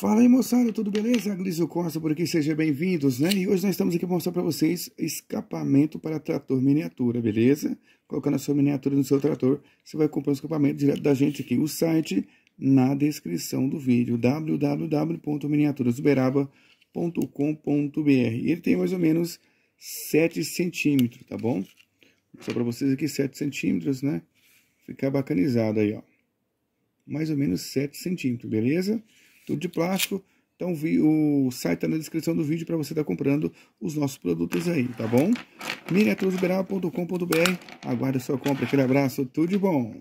Fala aí moçada, tudo beleza? Glício Costa por aqui, sejam bem-vindos, né? E hoje nós estamos aqui para mostrar para vocês escapamento para trator miniatura, beleza? Colocando a sua miniatura no seu trator, você vai comprar um escapamento direto da gente aqui. O site na descrição do vídeo, www.miniaturasuberaba.com.br Ele tem mais ou menos 7 centímetros, tá bom? Só para vocês aqui 7 centímetros, né? Ficar bacanizado aí, ó. Mais ou menos 7 centímetros, beleza? Tudo de plástico. Então o site está na descrição do vídeo para você estar tá comprando os nossos produtos aí, tá bom? miniaturasberal.com.br Aguarde a sua compra. Aquele abraço, tudo de bom!